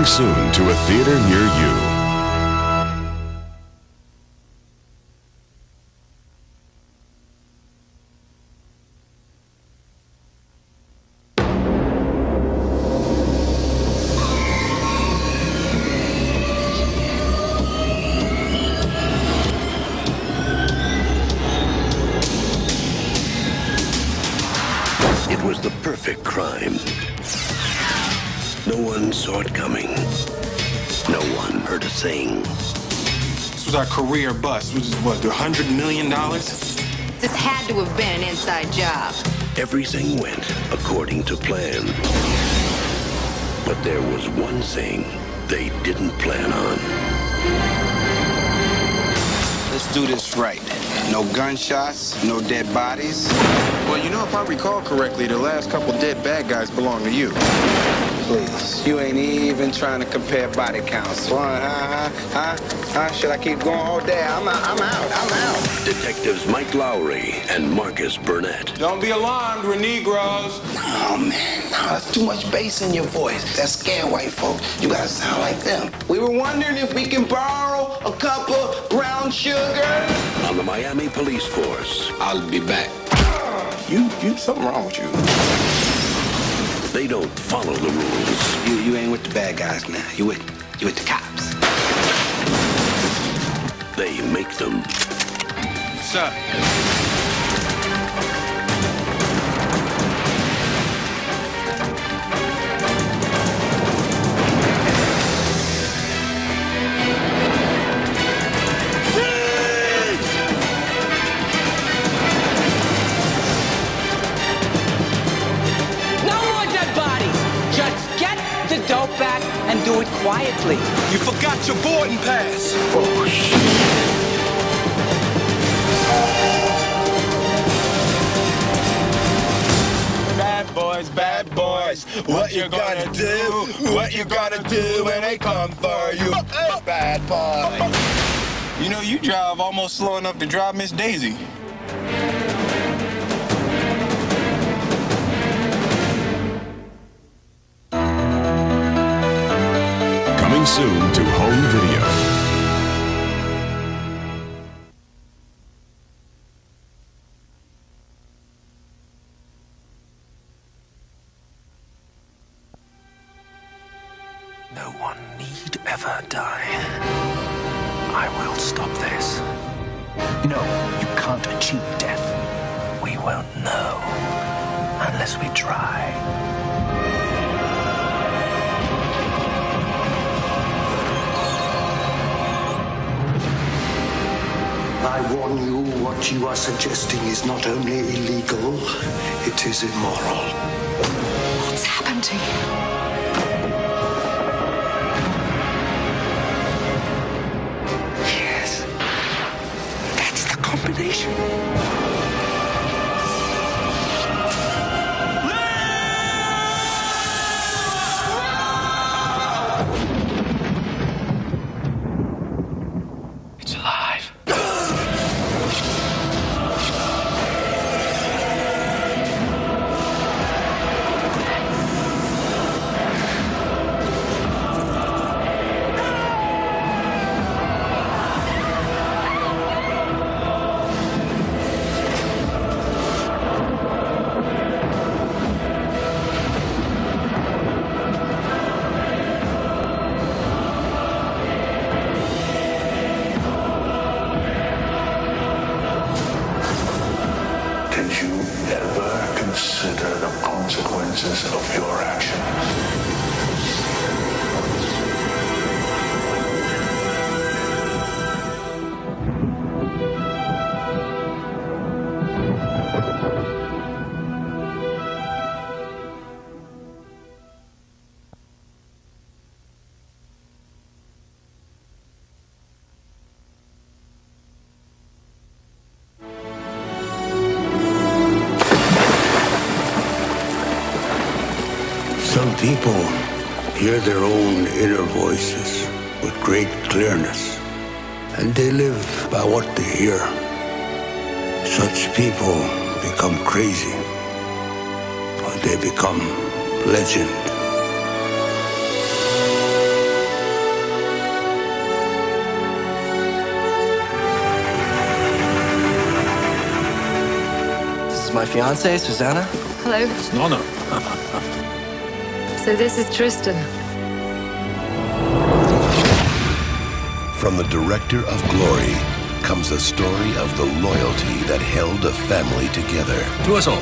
Coming soon to a theater near you. It was the perfect crime. No one saw it coming. No one heard a thing. This was our career bust, which is what, a hundred million dollars? This had to have been an inside job. Everything went according to plan. But there was one thing they didn't plan on. Let's do this right. No gunshots, no dead bodies. Well, you know, if I recall correctly, the last couple dead bad guys belong to you. Please, you ain't even trying to compare body counts. Huh, huh, huh, huh? Should I keep going all day? I'm out, I'm out, I'm out. Detectives Mike Lowrey and Marcus Burnett. Don't be alarmed, we're Negroes. Oh, man, no, that's too much bass in your voice. That scare white folk. You gotta sound like them. We were wondering if we can borrow a cup of brown sugar. On the Miami Police Force, I'll be back. You, you, something wrong with you. They don't follow the rules. You, you ain't with the bad guys now. You with, you with the cops. They make them. What's do it quietly. You forgot your boarding pass. Bad boys, bad boys, what you gonna do? What you gonna do when they come for you? Bad boy. You know, you drive almost slow enough to drive Miss Daisy. Coming soon to home video. No one need ever die. I will stop this. No, you can't achieve death. We won't know unless we try. I warn you, what you are suggesting is not only illegal, it is immoral. What's happened to you? Yes. That's the combination. Consequences of your actions? people hear their own inner voices with great clearness, and they live by what they hear. Such people become crazy, or they become legend. This is my fiance, Susannah. Hello. It's Nonna. So this is Tristan. From the director of Glory comes a story of the loyalty that held a family together. To us all.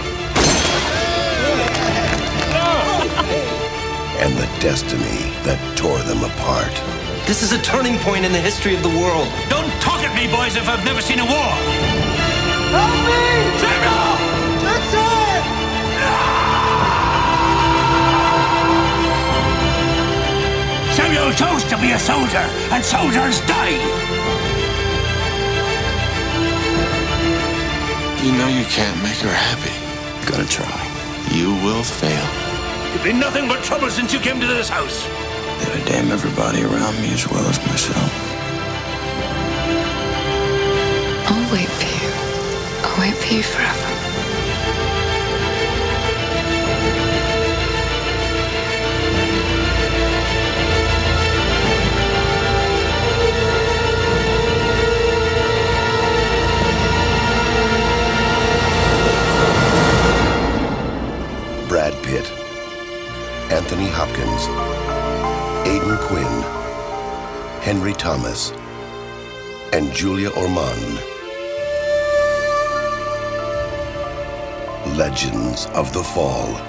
And the destiny that tore them apart. This is a turning point in the history of the world. Don't talk at me, boys, if I've never seen a war. Help me! Samuel! Samuel chose to be a soldier, and soldiers die. You know you can't make her happy. Gotta try. You will fail. You've been nothing but trouble since you came to this house. That I damn everybody around me as well as myself. I'll wait for you. I'll wait for you forever. Anthony Hopkins, Aidan Quinn, Henry Thomas, and Julia Ormond. Legends of the Fall.